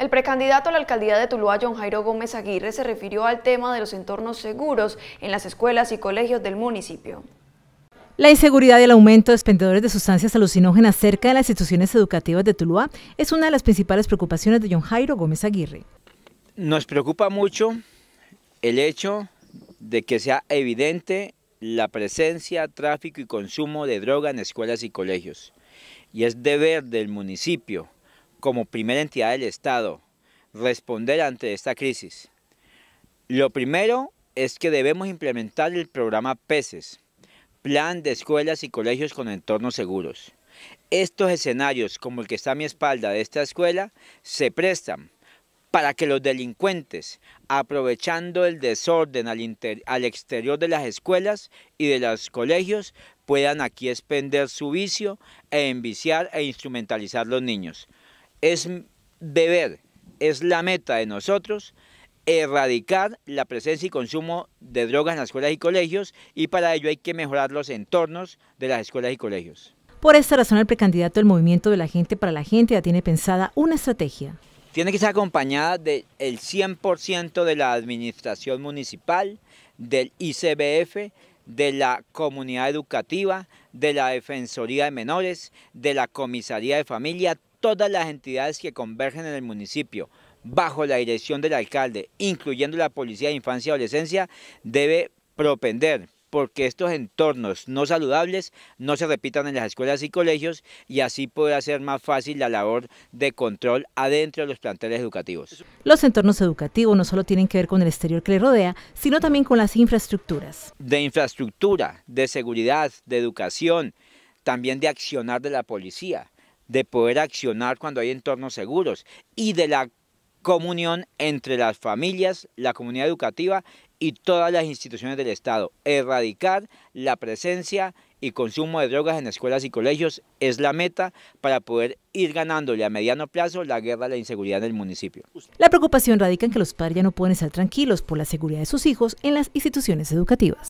El precandidato a la alcaldía de Tuluá, John Jairo Gómez Aguirre, se refirió al tema de los entornos seguros en las escuelas y colegios del municipio. La inseguridad y el aumento de expendedores de sustancias alucinógenas cerca de las instituciones educativas de Tuluá es una de las principales preocupaciones de John Jairo Gómez Aguirre. Nos preocupa mucho el hecho de que sea evidente la presencia, tráfico y consumo de droga en escuelas y colegios. Y es deber del municipio como primera entidad del Estado responder ante esta crisis? Lo primero es que debemos implementar el programa PECES, Plan de Escuelas y Colegios con Entornos Seguros. Estos escenarios, como el que está a mi espalda de esta escuela, se prestan para que los delincuentes, aprovechando el desorden al, exterior de las escuelas y de los colegios, puedan aquí expender su vicio e enviciar e instrumentalizar los niños. Es deber, es la meta de nosotros erradicar la presencia y consumo de drogas en las escuelas y colegios y para ello hay que mejorar los entornos de las escuelas y colegios. Por esta razón el precandidato del Movimiento de la Gente para la Gente ya tiene pensada una estrategia. Tiene que ser acompañada del 100% de la administración municipal, del ICBF, de la comunidad educativa, de la Defensoría de Menores, de la Comisaría de Familia, todas las entidades que convergen en el municipio bajo la dirección del alcalde, incluyendo la Policía de Infancia y Adolescencia, debe propender porque estos entornos no saludables no se repitan en las escuelas y colegios y así puede ser más fácil la labor de control adentro de los planteles educativos. Los entornos educativos no solo tienen que ver con el exterior que le rodea, sino también con las infraestructuras. De infraestructura, de seguridad, de educación, también de accionar de la policía de poder accionar cuando hay entornos seguros y de la comunión entre las familias, la comunidad educativa y todas las instituciones del Estado. Erradicar la presencia y consumo de drogas en escuelas y colegios es la meta para poder ir ganándole a mediano plazo la guerra a la inseguridad en el municipio. La preocupación radica en que los padres ya no pueden estar tranquilos por la seguridad de sus hijos en las instituciones educativas.